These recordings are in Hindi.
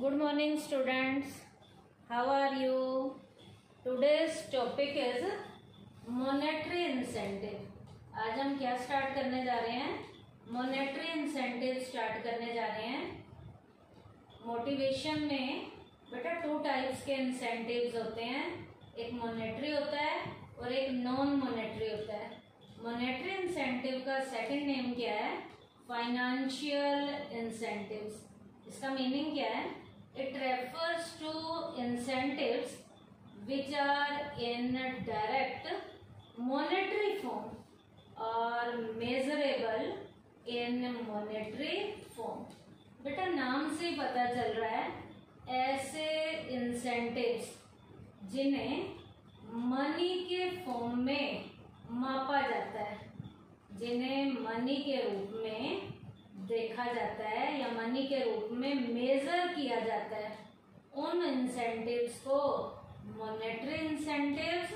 Good morning, students. How are you? Today's topic is monetary incentive. आज हम क्या स्टार्ट करने जा रहे हैं? मोनेटरी इंसेंटिव स्टार्ट करने जा रहे हैं। मोटिवेशन में बेटा टू टाइप्स के इंसेंटिव्स होते हैं। एक मोनेटरी होता है और एक नॉन मोनेटरी होता है। मोनेटरी इंसेंटिव का सेकंड नेम क्या है? फाइनेंशियल इंसेंटिव्स इसका मीनिंग क्या है? It refers to incentives which are in direct monetary form और मेजरेबल इन मॉनेटरी फॉर्म बेटा, नाम से पता चल रहा है, ऐसे इंसेंटिव्स जिन्हें मनी के फॉर्म में मापा जाता है, जिन्हें मनी के रूप में देखा जाता है, या मनी के रूप में मेजर किया जाता है। उन इंसेंटिव्स को मॉनेटरी इंसेंटिव्स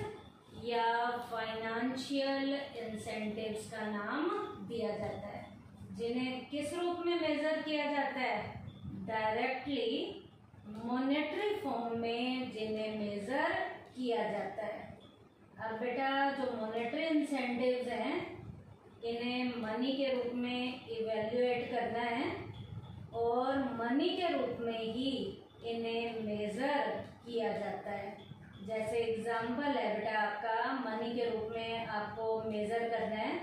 या फाइनेंशियल इंसेंटिव्स का नाम दिया जाता है, जिन्हें किस रूप में मेजर किया जाता है? डायरेक्टली मॉनेटरी फॉर्म में जिन्हें मेजर किया जाता है। अब बेटा, जो मॉनेटरी इंसेंटिव्स हैं इन्हें मनी के रूप में इवेल्युएट करना है और मनी के रूप में ही इन्हें मेजर किया जाता है। जैसे एग्ज़ाम्पल है, बेटा, आपका मनी के रूप में आपको मेजर करना है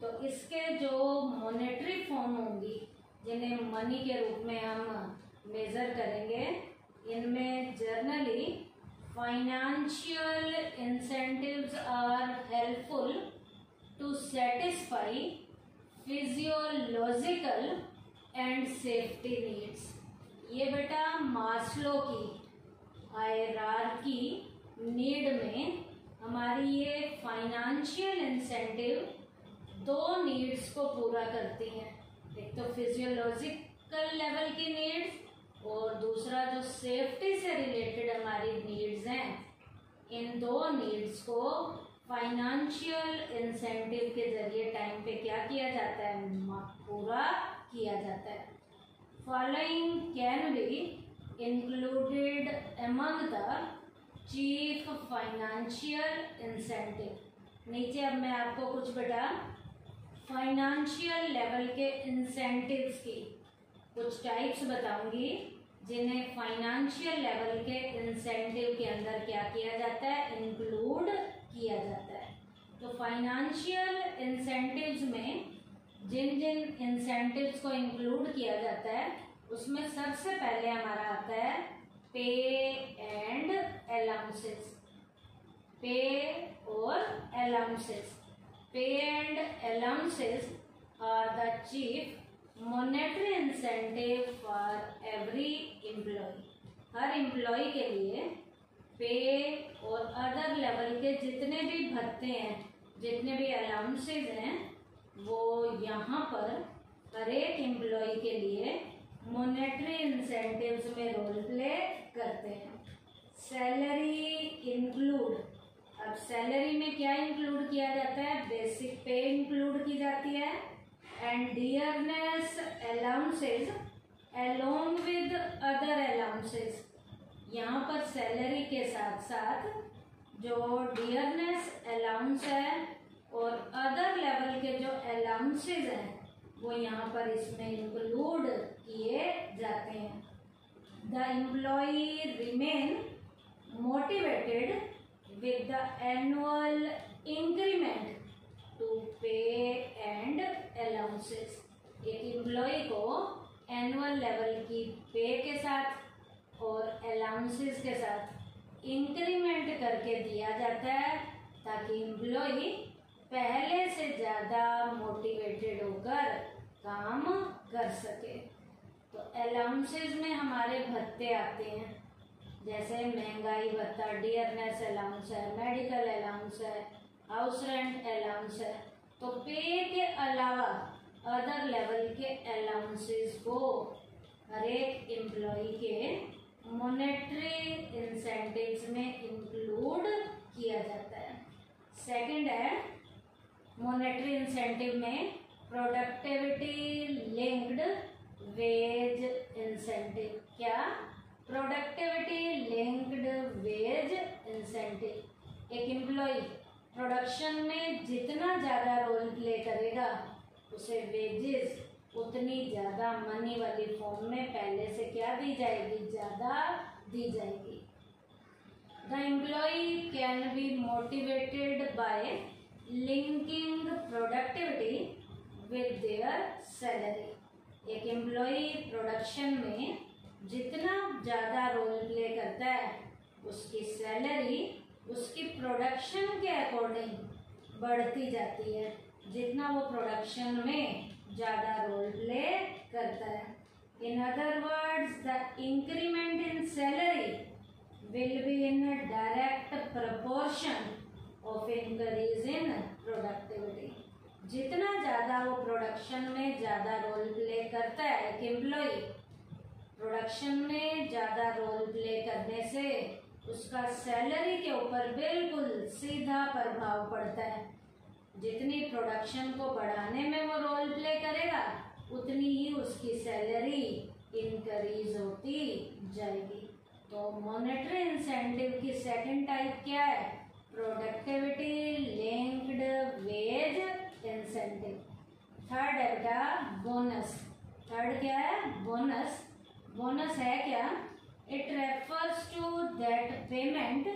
तो इसके जो मॉनेटरी फॉर्म होंगी, जिन्हें मनी के रूप में हम मेजर करेंगे, इनमें generally financial incentives are helpful satisfy physiological and safety needs ये बेटा मास्लो की हायरार्की नीड में हमारी ये फाइनेंशियल इंसेंटिव दो नीड्स को पूरा करती हैं। एक तो फिजियोलॉजिकल लेवल की नीड्स और दूसरा जो सेफ्टी से रिलेटेड हमारी नीड्स हैं। इन दो नीड्स को फाइनेंशियल इंसेंटिव के ज़रिए टाइम पे क्या किया जाता है? पूरा किया जाता है। Following can be included among the chief financial incentive नीचे अब मैं आपको कुछ बेटा फाइनेंशियल लेवल के इंसेंटिव्स की कुछ टाइप्स बताऊँगी, जिन्हें फाइनेंशियल लेवल के इंसेंटिव के अंदर क्या किया जाता है? इंक्लूड किया जाता है। तो फाइनेंशियल इंसेंटिव्स में जिन जिन इंसेंटिव्स को इंक्लूड किया जाता है, उसमें सबसे पहले हमारा आता है पे एंड अलाउंसेस पे और allowances pay and allowances are the chief monetary incentive for every employee हर एम्प्लॉय के लिए पे और अदर लेवल के जितने भी भत्ते हैं, जितने भी अलाउंसेज हैं, वो यहाँ पर हर एक एम्प्लॉय के लिए मोनेटरी इंसेंटिव्स में रोल प्ले करते हैं। सैलरी इंक्लूड अब सैलरी में क्या इंक्लूड किया जाता है? बेसिक पे इंक्लूड की जाती है and dearness allowances along with other allowances यहाँ पर सैलरी के साथ साथ जो डियरनेस अलाउंस है और अदर लेवल के जो अलाउंसेज हैं, वो यहाँ पर इसमें इंक्लूड किए जाते हैं। The employee remain motivated with the annual increment to pay and allowances एक एम्प्लॉय को एनुअल लेवल की पे के साथ और अलाउंसेस के साथ इंक्रीमेंट करके दिया जाता है, ताकि एम्प्लॉय पहले से ज़्यादा मोटिवेटेड होकर काम कर सके। तो अलाउंसेस में हमारे भत्ते आते हैं। जैसे महँगाई भत्ता डियरनेस अलाउंस है मेडिकल अलाउंस है हाउस रेंट अलाउंस है। तो पे के अलावा अदर लेवल के अलाउंसेस को हर एक एम्प्लॉय के मोनेटरी इंसेंटिव्स में इंक्लूड किया जाता है। सेकंड है मोनेटरी इंसेंटिव में प्रोडक्टिविटी लिंक्ड वेज इंसेंटिव क्या? प्रोडक्टिविटी लिंक्ड वेज इंसेंटिव एक एम्प्लॉय प्रोडक्शन में जितना ज़्यादा रोल प्ले करेगा, उसे वेजेस उतनी ज़्यादा मनी वाली फॉर्म में पहले से क्या दी जाएगी? ज़्यादा दी जाएगी। The employee can be motivated by linking productivity with their salary एक एम्प्लॉय प्रोडक्शन में जितना ज़्यादा रोल प्ले करता है, उसकी सैलरी उसकी प्रोडक्शन के अकॉर्डिंग बढ़ती जाती है। जितना वो प्रोडक्शन में ज़्यादा रोल प्ले करता है। In other words the increment in salary will be in direct proportion of increase in productivity जितना ज़्यादा वो प्रोडक्शन में ज़्यादा रोल प्ले करता है, एक एम्प्लॉय प्रोडक्शन में ज़्यादा रोल प्ले करने से उसका सैलरी के ऊपर बिल्कुल सीधा प्रभाव पड़ता है। जितनी प्रोडक्शन को बढ़ाने में वो रोल प्ले करेगा, उतनी ही उसकी सैलरी इंक्रीज होती जाएगी। तो मॉनेटरी इंसेंटिव की सेकंड टाइप क्या है? Productivity linked wage incentive third है बेटा बोनस थर्ड क्या है? बोनस बोनस है क्या? It refers to that payment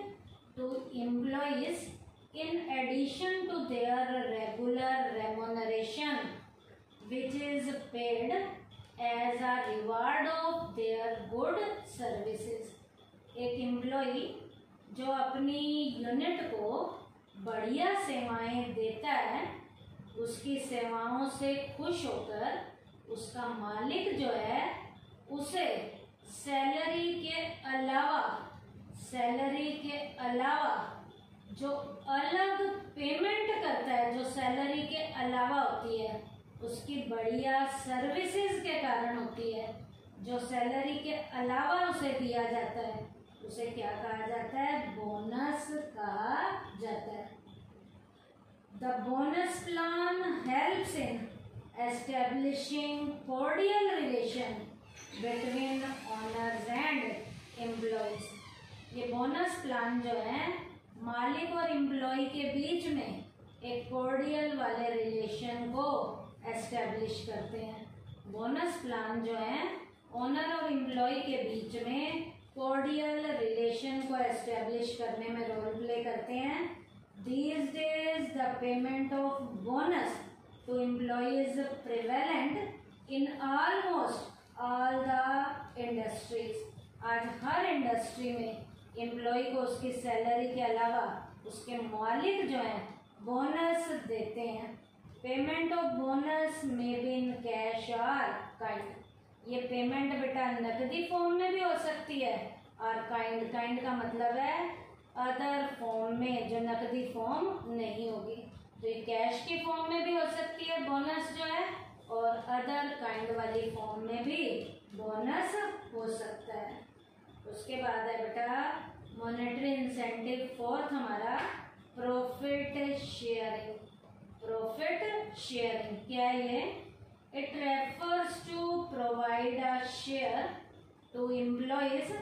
to employees in addition to their regular remuneration which is paid as a reward of their good services एक एम्प्लॉय जो अपनी यूनिट को बढ़िया सेवाएँ देता है, उसकी सेवाओं से खुश होकर उसका मालिक जो है, उसे सैलरी के अलावा सैलरी के अलावा जो अलग पेमेंट करता है, जो सैलरी के अलावा होती है, उसकी बढ़िया सर्विसेज़ के कारण होती है। जो सैलरी के अलावा उसे दिया जाता है, उसे क्या कहा जाता है? बोनस कहा जाता है। The bonus plan helps in establishing cordial relation between owners and employees ये बोनस प्लान जो है मालिक और एम्प्लॉय के बीच में एक कोर्डियल वाले रिलेशन को एस्टेब्लिश करते हैं। बोनस प्लान जो है ओनर और एम्प्लॉय के बीच में कोर्डियल रिलेशन को एस्टेब्लिश करने में रोल प्ले करते हैं। These days the payment of bonus to employees prevalent in almost all the industries आज हर इंडस्ट्री में एम्प्लॉय को उसकी सैलरी के अलावा उसके मालिक जो हैं बोनस देते हैं। पेमेंट ऑफ़ बोनस में इन कैश और काइंड ये पेमेंट बेटा नकदी फॉर्म में भी हो सकती है। और काइंड काइंड का मतलब है अदर फॉर्म में जो नकदी फॉर्म नहीं होगी। तो ये कैश की फॉर्म में भी हो सकती है बोनस जो है, और अदर काइंड वाली फॉर्म में भी बोनस हो सकता है। उसके बाद है बेटा मॉनेटरी इंसेंटिव फोर्थ हमारा प्रॉफिट शेयरिंग प्रॉफिट शेयरिंग क्या ये? It refers to provide a share to employees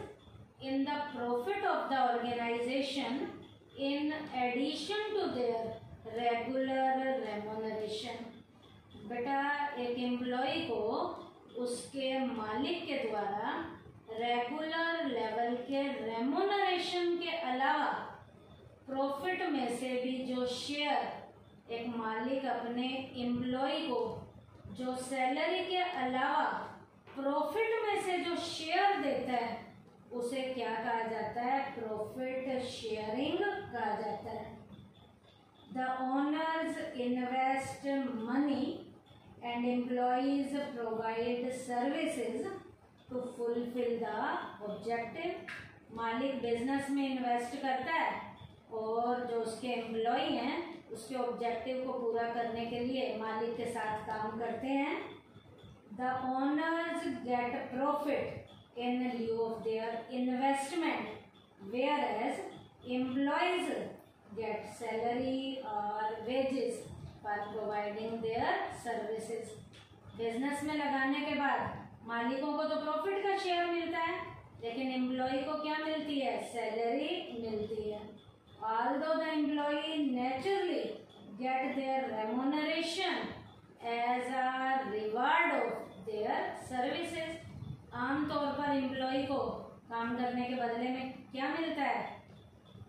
in the profit of the organisation in addition to their regular remuneration बेटा, एक एम्प्लॉय को उसके मालिक के द्वारा रेगुलर लेवल के अलावा प्रॉफिट में से भी जो शेयर एक मालिक अपने एम्प्लॉय को, जो सैलरी के अलावा प्रॉफिट में से जो शेयर देता है, उसे क्या कहा जाता है? प्रॉफिट शेयरिंग कहा जाता है। The owners invest money and employees provide services to fulfil the objective. मालिक बिज़नेस में इन्वेस्ट करता है। और जो उसके एम्प्लॉय हैं, उसके ऑब्जेक्टिव को पूरा करने के लिए मालिक के साथ काम करते हैं। The owners get profit in lieu of their investment whereas employees get salary और wages for providing their services business में लगाने के बाद मालिकों को तो प्रॉफिट का शेयर मिलता है, लेकिन एम्प्लॉय को क्या मिलती है? सैलरी मिलती है। Though the employee naturally get their remuneration as a reward of their services आमतौर पर एम्प्लॉय को काम करने के बदले में क्या मिलता है?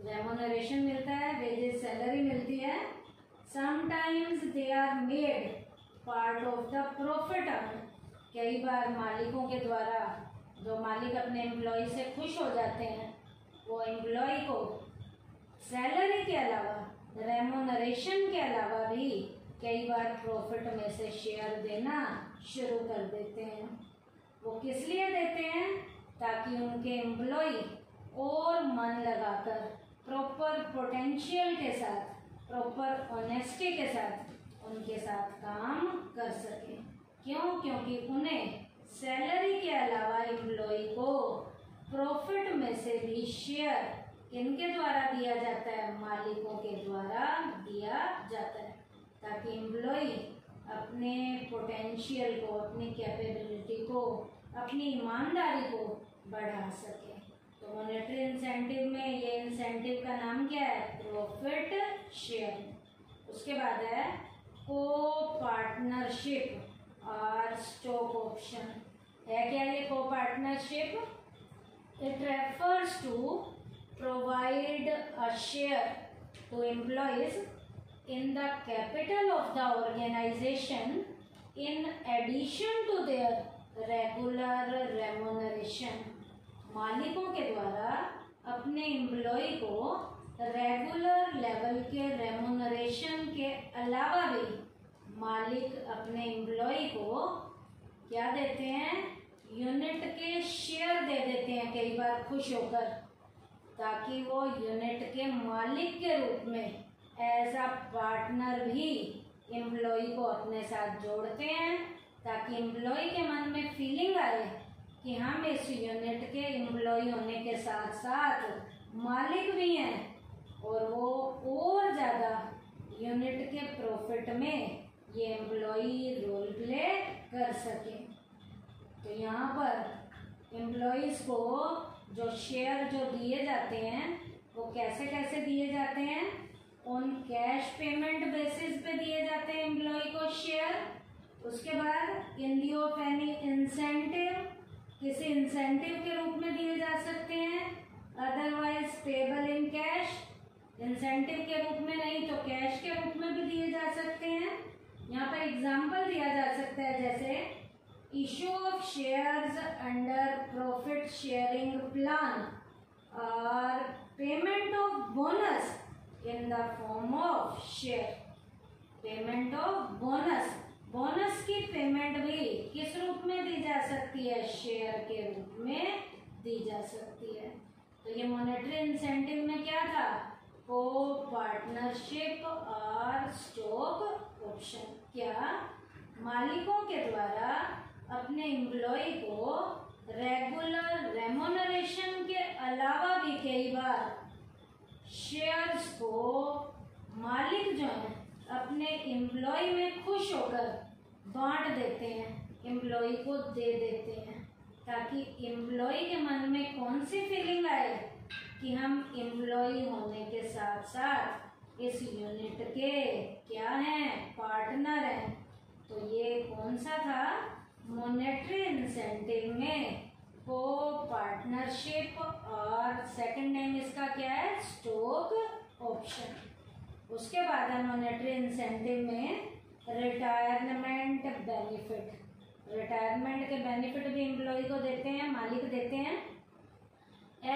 रेमोनरेशन मिलता है वेजेस सैलरी मिलती है। Sometimes they are made part of the profit कई बार मालिकों के द्वारा जो मालिक अपने एम्प्लॉय से खुश हो जाते हैं, वो एम्प्लॉय को सैलरी के अलावा रेमोनरेशन के अलावा भी कई बार प्रॉफिट में से शेयर देना शुरू कर देते हैं। वो किस लिए देते हैं? ताकि उनके एम्प्लॉय और मन लगाकर प्रॉपर पोटेंशियल के साथ प्रॉपर ऑनेस्टी के साथ उनके साथ काम कर सके। क्यों? क्योंकि उन्हें सैलरी के अलावा एम्प्लॉय को प्रॉफिट में से भी शेयर इनके द्वारा दिया जाता है, मालिकों के द्वारा दिया जाता है, ताकि एम्प्लॉय अपने पोटेंशियल को, अपनी कैपेबिलिटी को, अपनी ईमानदारी को बढ़ा सके। तो मॉनेटरी इंसेंटिव में ये इंसेंटिव का नाम क्या है? प्रॉफिट शेयर उसके बाद है को पार्टनरशिप और स्टॉक ऑप्शन है क्या ये को partnership it refers to provide a share to employees in the capital of the organization in addition to their regular remuneration. मालिकों के द्वारा अपने एम्प्लॉय को रेगुलर लेवल के रेमोनरेशन के अलावा भी मालिक अपने एम्प्लॉय को क्या देते हैं? यूनिट के शेयर दे देते हैं, कई बार खुश होकर। ताकि वो यूनिट के मालिक के रूप में एज अ पार्टनर भी एम्प्लॉय को अपने साथ जोड़ते हैं, ताकि एम्प्लॉय के मन में फीलिंग आए कि हम इस यूनिट के एम्प्लॉय होने के साथ साथ मालिक भी हैं और वो और ज़्यादा यूनिट के प्रॉफिट में ये एम्प्लॉय रोल प्ले कर सके। तो यहाँ पर एम्प्लॉयज़ को जो शेयर जो दिए जाते हैं, वो कैसे कैसे दिए जाते हैं? ऑन कैश पेमेंट बेसिस पे दिए जाते हैं एम्प्लॉय को शेयर उसके बाद in the of any incentive किसी इंसेंटिव के रूप में दिए जा सकते हैं। Otherwise payable in cash incentive के रूप में नहीं तो कैश के रूप में भी दिए जा सकते हैं। यहाँ पर एग्ज़ाम्पल दिया जा सकता है, जैसे issue of shares under profit sharing plan और payment of bonus in the form of share payment of bonus bonus की पेमेंट भी किस रूप में दी जा सकती है? शेयर के रूप में दी जा सकती है। तो ये मॉनेटरी इंसेंटिव में क्या था? को पार्टनरशिप और स्टॉक ऑप्शन क्या? मालिकों के द्वारा अपने एम्प्लॉय को रेगुलर रेमोनरेशन के अलावा भी कई बार शेयर्स को मालिक जो है, अपने एम्प्लॉय में खुश होकर बांट देते हैं एम्प्लॉय को दे देते हैं, ताकि एम्प्लॉय के मन में कौन सी फीलिंग आए कि हम एम्प्लॉय होने के साथ साथ इस यूनिट के क्या हैं पार्टनर हैं तो ये कौन सा था? मोनेटरी इंसेंटिव में को पार्टनरशिप और सेकंड नेम इसका क्या है? स्टॉक ऑप्शन उसके बाद है मॉनेटरी इंसेंटिव में रिटायरमेंट बेनिफिट रिटायरमेंट के बेनिफिट भी एम्प्लॉय को देते हैं, मालिक देते हैं.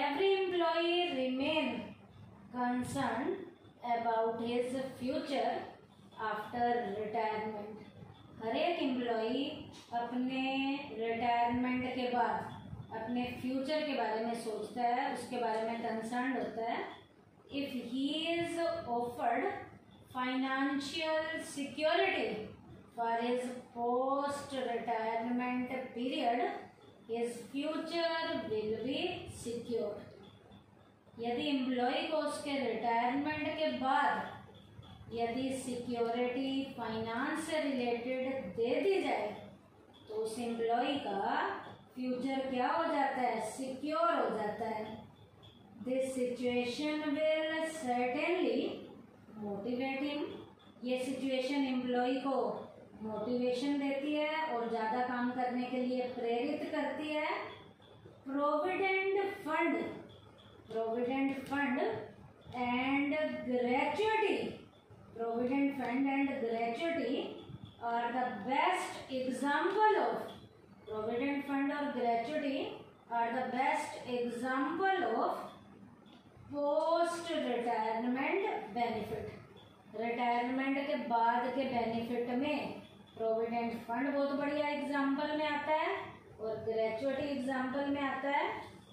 Every employee remain concern about his future after retirement हर एक एम्प्लॉ अपने रिटायरमेंट के बाद, अपने फ्यूचर के बारे में सोचता है, उसके बारे में कंसर्न होता है। If he is afforded financial security for his post retirement period his future will be secure यदि एम्प्लॉय को उसके रिटायरमेंट के बाद यदि सिक्योरिटी फाइनेंस से रिलेटेड दे दी जाए तो उस एम्प्लॉय का फ्यूचर क्या हो जाता है? सिक्योर हो जाता है। This situation will certainly motivate him ये सिचुएशन एम्प्लॉय को मोटिवेशन देती है और ज़्यादा काम करने के लिए प्रेरित करती है। Provident fund provident fund and gratuity provident fund and gratuity are the best example of provident fund और gratuity are the best example of post retirement benefit retirement के बाद के बेनिफिट में प्रोविडेंट फंड बहुत बढ़िया एग्ज़ाम्पल में आता है और ग्रेचुटी एग्ज़ाम्पल में आता है।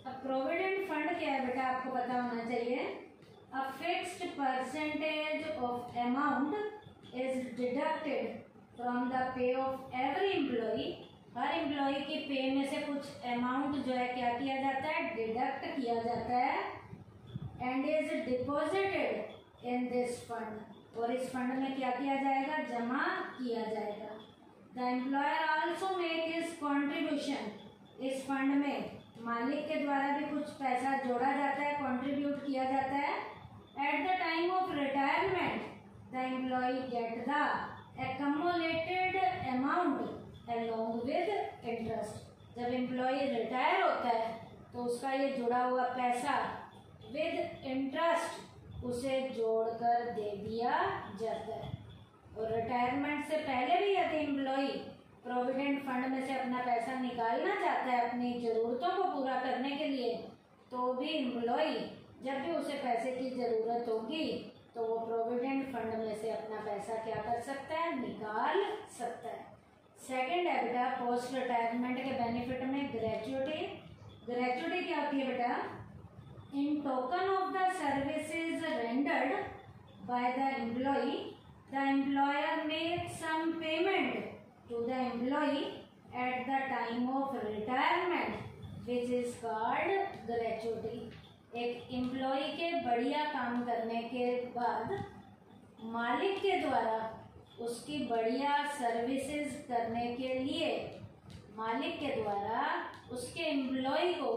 अब प्रोविडेंट फंड क्या है बेटा? आपको पता होना चाहिए। A fixed percentage of amount is deducted from the pay of every employee हर एम्प्लॉय की पे में से कुछ अमाउंट जो है, क्या किया जाता है? डिडक्ट किया जाता है and is deposited in this fund और इस फंड में क्या किया जाएगा? जमा किया जाएगा। The employer also make his contribution इस फंड में मालिक के द्वारा भी कुछ पैसा जोड़ा जाता है कंट्रीब्यूट किया जाता है। At the time of retirement the employee get the accumulated amount along with interest जब एम्प्लॉय रिटायर होता है तो उसका ये जुड़ा हुआ पैसा विद इंटरेस्ट उसे जोड़कर दे दिया जाता है। और रिटायरमेंट से पहले भी यदि एम्प्लॉय प्रोविडेंट फंड में से अपना पैसा निकालना चाहता है, अपनी ज़रूरतों को पूरा करने के लिए तो भी एम्प्लॉय जब भी उसे पैसे की ज़रूरत होगी तो वो प्रोविडेंट फंड में से अपना पैसा क्या कर सकता है? निकाल सकता है। सेकेंड है बेटा पोस्ट रिटायरमेंट के बेनिफिट में ग्रेचुटी ग्रेचुटी क्या होती है बेटा? In token of the services rendered by the employee the employer make some payment to the employee at the time of retirement which is called gratuity एक एम्प्लॉय के बढ़िया काम करने के बाद मालिक के द्वारा उसकी बढ़िया सर्विसेज़ करने के लिए मालिक के द्वारा उसके एम्प्लॉय को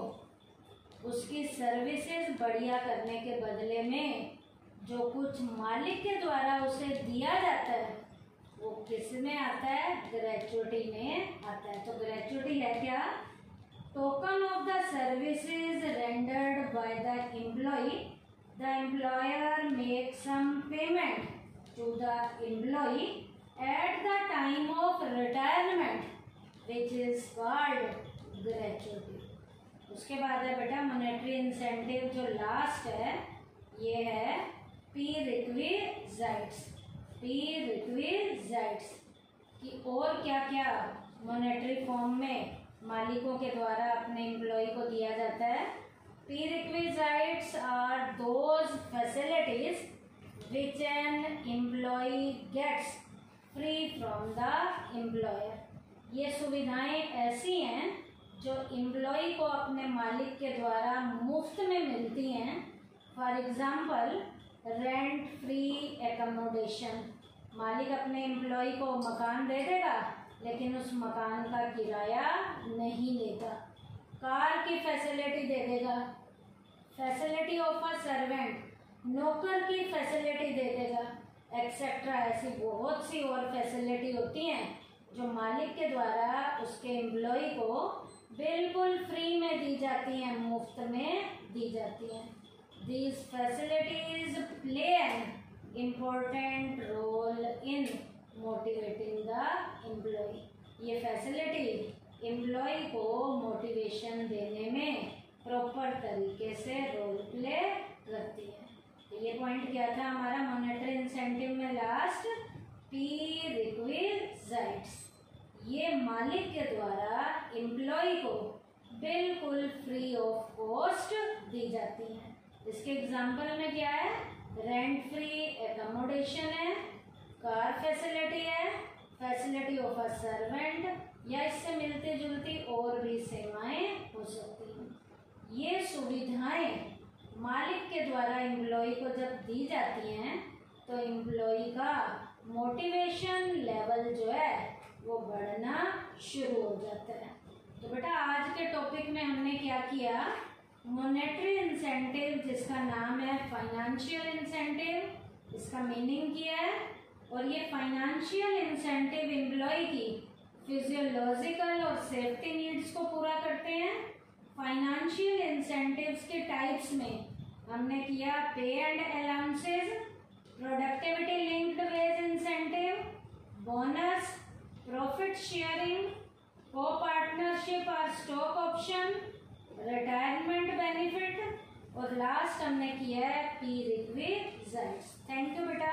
उसकी सर्विसेज़ बढ़िया करने के बदले में जो कुछ मालिक के द्वारा उसे दिया जाता है, वो किसमें आता है? ग्रेचुटी में आता है। तो ग्रेचुटी है क्या? Token of the services rendered by the employee the employer makes some payment to the employee at the time of retirement which is called gratuity उसके बाद है बेटा मोनेटरी इंसेंटिव जो लास्ट है ये है पी रिक्विजाइट्स पी रिक्विजाइट्स की और क्या क्या मोनेटरी फॉर्म में मालिकों के द्वारा अपने एम्प्लॉय को दिया जाता है। Requisites are those facilities which an employee gets free from the employer ये सुविधाएँ ऐसी हैं जो एम्प्लॉय को अपने मालिक के द्वारा मुफ़्त में मिलती हैं। For example rent free accommodation मालिक अपने एम्प्लॉय को मकान दे देगा लेकिन उस मकान का किराया नहीं लेता। कार की फैसिलिटी दे देगा। फैसिलिटी ऑफ़ अ सर्वेंट नौकर की फैसिलिटी दे देगा। एक्सेट्रा ऐसी बहुत सी और फैसिलिटी होती हैं जो मालिक के द्वारा उसके एम्प्लॉय को बिल्कुल फ्री में दी जाती हैं, मुफ़्त में दी जाती हैं। These facilities play an important role in motivating the employee ये फैसिलिटी एम्प्लॉय को मोटिवेशन देने में प्रॉपर तरीके से रोल प्ले करती है। तो ये पॉइंट क्या था? हमारा मॉनेटरी इंसेंटिव में लास्ट पी रिक्विजाइट्स ये मालिक के द्वारा एम्प्लॉय को बिल्कुल फ्री ऑफ़ कॉस्ट दी जाती हैं। इसके एग्जांपल में क्या है? रेंट फ्री एकोमोडेशन है। कार फैसिलिटी है फैसिलिटी ऑफ़ अ सर्वेंट या इससे मिलती जुलती और भी सेवाएँ हो सकती हैं। ये सुविधाएँ मालिक के द्वारा एम्प्लॉय को जब दी जाती हैं तो एम्प्लॉय का मोटिवेशन लेवल जो है, वो बढ़ना शुरू हो जाता है। तो बेटा, आज के टॉपिक में हमने क्या किया? मोनेटरी इंसेंटिव जिसका नाम है फाइनेंशियल इंसेंटिव इसका मीनिंग क्या है? और ये फाइनेंशियल इंसेंटिव एम्प्लॉय की फिजियोलॉजिकल और सेफ्टी नीड्स को पूरा करते हैं। फाइनेंशियल इंसेंटिव्स के टाइप्स में हमने किया pay and allowances productivity linked wage incentive bonus profit sharing को पार्टनरशिप और स्टॉक ऑप्शन रिटायरमेंट बेनिफिट और लास्ट हमने किया है पी रिक्विजिट्स थैंक यू बेटा।